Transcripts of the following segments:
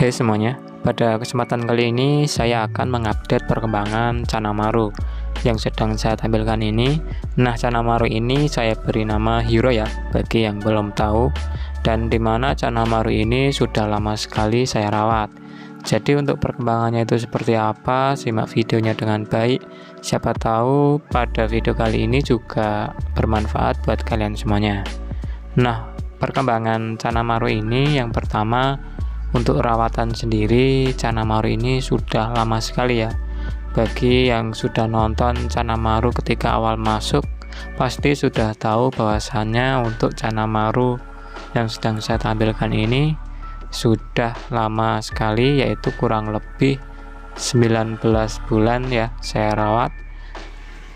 Hai semuanya, pada kesempatan kali ini saya akan mengupdate perkembangan Canamaru yang sedang saya tampilkan ini. Nah, Canamaru ini saya beri nama Hero ya, bagi yang belum tahu. Dan di mana Canamaru ini sudah lama sekali saya rawat. Jadi untuk perkembangannya itu seperti apa, simak videonya dengan baik. Siapa tahu pada video kali ini juga bermanfaat buat kalian semuanya. Nah, perkembangan Canamaru ini yang pertama untuk rawatan sendiri Canamaru ini sudah lama sekali ya. Bagi yang sudah nonton Canamaru ketika awal masuk pasti sudah tahu bahwasannya untuk Canamaru yang sedang saya tampilkan ini sudah lama sekali yaitu kurang lebih 19 bulan ya saya rawat.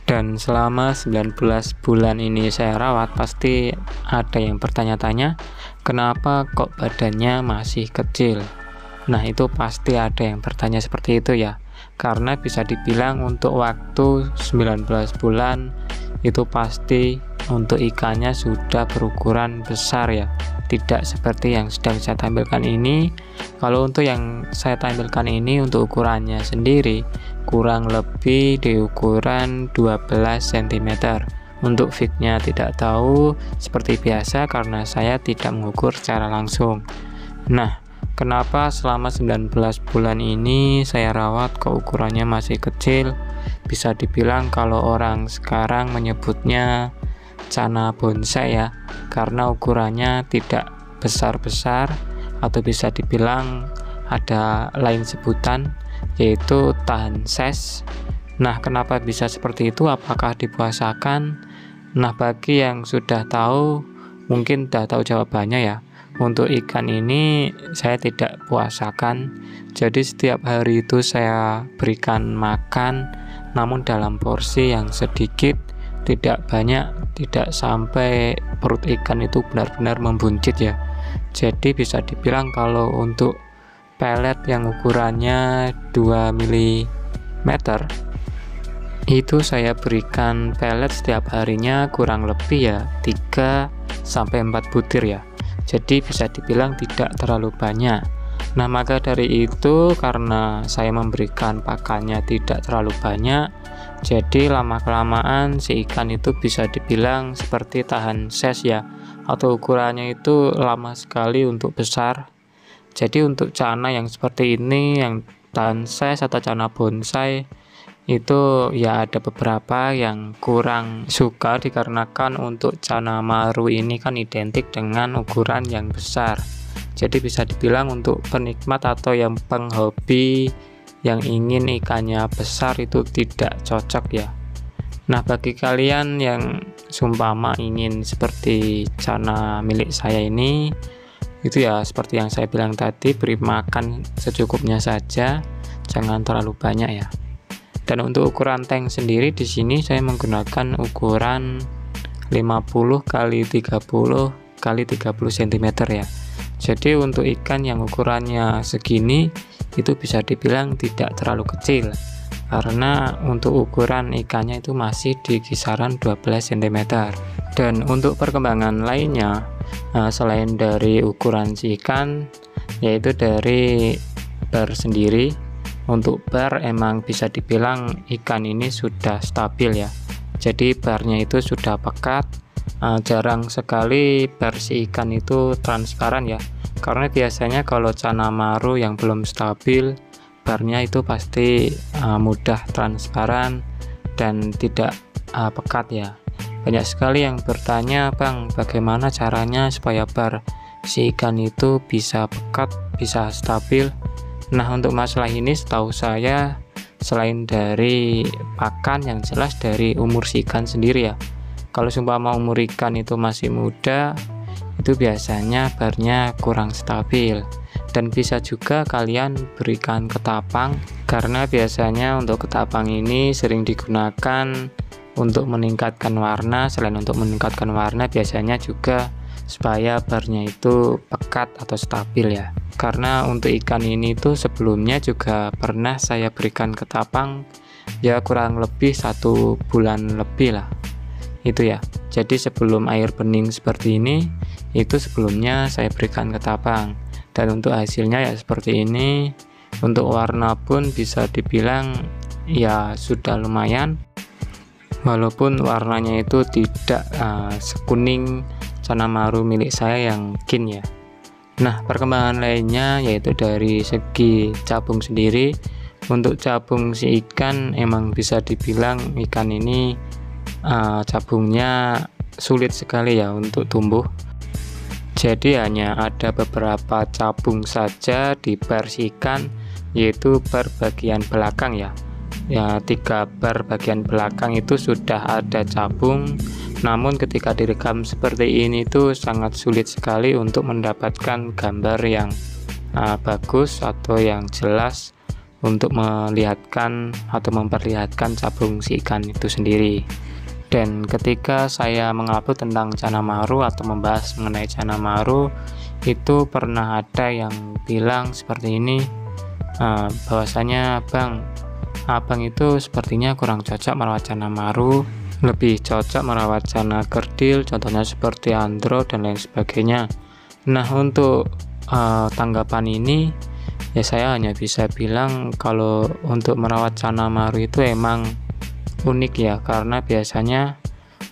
Dan selama 19 bulan ini saya rawat pasti ada yang bertanya-tanya kenapa kok badannya masih kecil? Nah itu pasti ada yang bertanya seperti itu ya. Karena bisa dibilang untuk waktu 19 bulan itu pasti untuk ikannya sudah berukuran besar ya. Tidak seperti yang sedang saya tampilkan ini. Kalau untuk yang saya tampilkan ini untuk ukurannya sendiri kurang lebih di ukuran 12 cm untuk fitnya tidak tahu seperti biasa karena saya tidak mengukur secara langsung. Nah kenapa selama 19 bulan ini saya rawat kok ukurannya masih kecil? Bisa dibilang kalau orang sekarang menyebutnya cana bonsai ya karena ukurannya tidak besar-besar atau bisa dibilang ada lain sebutan yaitu tahan ses. Nah kenapa bisa seperti itu? Apakah dipuasakan nah bagi yang sudah tahu mungkin sudah tahu jawabannya ya. Untuk ikan ini saya tidak puasakan. Jadi setiap hari itu saya berikan makan namun dalam porsi yang sedikit tidak banyak tidak sampai perut ikan itu benar-benar membuncit ya. Jadi bisa dibilang kalau untuk pelet yang ukurannya 2 mm itu saya berikan pelet setiap harinya kurang lebih ya 3 sampai 4 butir ya. Jadi bisa dibilang tidak terlalu banyak. Nah maka dari itu karena saya memberikan pakannya tidak terlalu banyak jadi lama-kelamaan si ikan itu bisa dibilang seperti tahan ses ya atau ukurannya itu lama sekali untuk besar. Jadi untuk cana yang seperti ini yang tahan ses atau cana bonsai itu ya ada beberapa yang kurang suka dikarenakan untuk cana maru ini kan identik dengan ukuran yang besar. Jadi bisa dibilang untuk penikmat atau yang penghobi yang ingin ikannya besar itu tidak cocok ya. Nah bagi kalian yang sumpama ingin seperti cana milik saya ini itu ya seperti yang saya bilang tadi beri makan secukupnya saja jangan terlalu banyak ya dan untuk ukuran tank sendiri di sini saya menggunakan ukuran 50 kali 30 kali 30 cm ya. Jadi untuk ikan yang ukurannya segini itu bisa dibilang tidak terlalu kecil. Karena untuk ukuran ikannya itu masih di kisaran 12 cm dan untuk perkembangan lainnya eh, selain dari ukuran si ikan yaitu dari bar sendiri untuk bar emang bisa dibilang ikan ini sudah stabil ya. Jadi barnya itu sudah pekat eh, jarang sekali bar si ikan itu transparan ya. Karena biasanya kalau cana maru yang belum stabil barnya itu pasti uh, mudah transparan dan tidak uh, pekat ya. Banyak sekali yang bertanya bang bagaimana caranya supaya bar si ikan itu bisa pekat bisa stabil nah untuk masalah ini setahu saya selain dari pakan yang jelas dari umur si ikan sendiri ya. Kalau sumpah mau umur ikan itu masih muda itu biasanya barnya kurang stabil. Dan bisa juga kalian berikan ketapang karena biasanya untuk ketapang ini sering digunakan untuk meningkatkan warna. Selain untuk meningkatkan warna biasanya juga supaya barnya itu pekat atau stabil ya. Karena untuk ikan ini tuh sebelumnya juga pernah saya berikan ketapang ya kurang lebih satu bulan lebih lah itu ya. Jadi sebelum air bening seperti ini itu sebelumnya saya berikan ketapang dan untuk hasilnya ya seperti ini untuk warna pun bisa dibilang ya sudah lumayan. Walaupun warnanya itu tidak uh, sekuning canamaru milik saya yang kin ya. Nah perkembangan lainnya yaitu dari segi cabung sendiri. Untuk cabung si ikan emang bisa dibilang ikan ini uh, cabungnya sulit sekali ya untuk tumbuh. Jadi hanya ada beberapa cabung saja dibersihkan yaitu bar bagian belakang ya. Ya tiga bar bagian belakang itu sudah ada cabung namun ketika direkam seperti ini itu sangat sulit sekali untuk mendapatkan gambar yang uh, bagus atau yang jelas untuk melihatkan atau memperlihatkan cabung si ikan itu sendiri. Dan ketika saya mengupload tentang cana maru atau membahas mengenai cana maru itu pernah ada yang bilang seperti ini uh, bahwasanya bang abang itu sepertinya kurang cocok merawat cana maru lebih cocok merawat cana kerdil contohnya seperti andro dan lain sebagainya. Nah untuk uh, tanggapan ini ya saya hanya bisa bilang kalau untuk merawat cana maru itu emang unik ya karena biasanya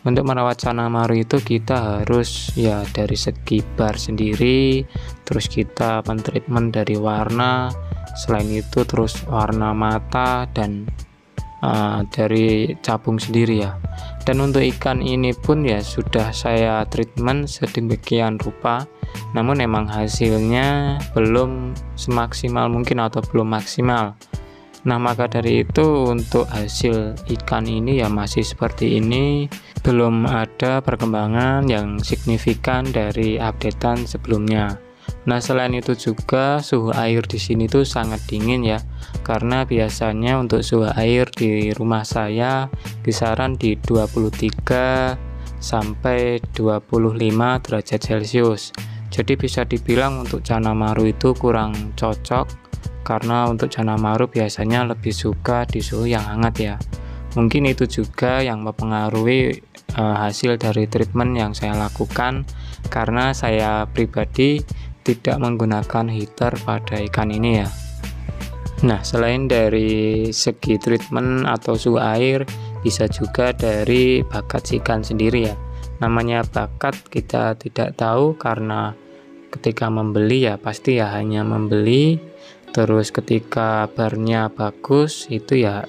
untuk merawat cana maru itu kita harus ya dari segi bar sendiri terus kita mentreatment dari warna selain itu terus warna mata dan uh, dari cabung sendiri ya. Dan untuk ikan ini pun ya sudah saya treatment sedemikian rupa. Namun emang hasilnya belum semaksimal mungkin atau belum maksimal. Nah maka dari itu untuk hasil ikan ini ya masih seperti ini. Belum ada perkembangan yang signifikan dari updatean sebelumnya Nah, selain itu juga suhu air di sini tuh sangat dingin ya. Karena biasanya untuk suhu air di rumah saya kisaran di 23 sampai 25 derajat Celcius. Jadi bisa dibilang untuk cana maru itu kurang cocok karena untuk cana maru biasanya lebih suka di suhu yang hangat ya. Mungkin itu juga yang mempengaruhi uh, hasil dari treatment yang saya lakukan karena saya pribadi tidak menggunakan heater pada ikan ini ya. Nah selain dari segi treatment atau suhu air bisa juga dari bakat ikan sendiri ya. Namanya bakat kita tidak tahu karena ketika membeli ya pasti ya hanya membeli. Terus ketika barnya bagus itu ya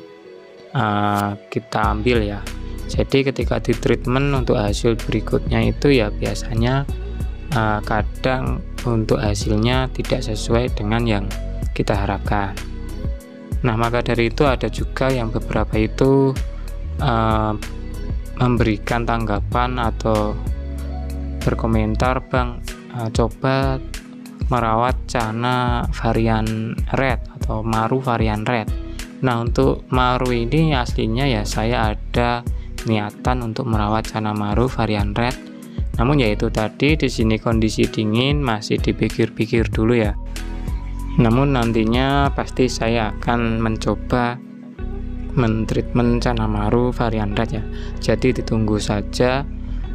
uh, kita ambil ya. Jadi ketika di treatment untuk hasil berikutnya itu ya biasanya uh, kadang untuk hasilnya tidak sesuai dengan yang kita harapkan. Nah, maka dari itu ada juga yang beberapa itu uh, memberikan tanggapan atau berkomentar, Bang, uh, coba merawat cana varian red atau maru varian red. Nah, untuk maru ini aslinya ya saya ada niatan untuk merawat cana maru varian red namun yaitu tadi di sini kondisi dingin masih dipikir-pikir dulu ya. Namun nantinya pasti saya akan mencoba mentreatment Canamaru varian red ya. Jadi ditunggu saja.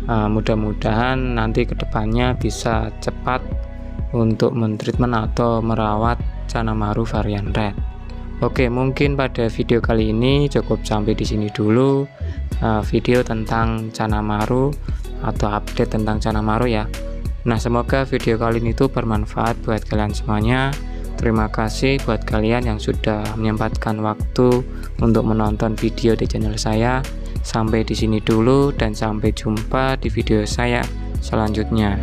Uh, mudah-mudahan nanti ke depannya bisa cepat untuk mentreatment atau merawat Canamaru varian red. Oke, mungkin pada video kali ini cukup sampai di sini dulu uh, video tentang Canamaru atau update tentang Canamaru ya. Nah, semoga video kali ini tuh bermanfaat buat kalian semuanya. Terima kasih buat kalian yang sudah menyempatkan waktu untuk menonton video di channel saya. Sampai di sini dulu dan sampai jumpa di video saya selanjutnya.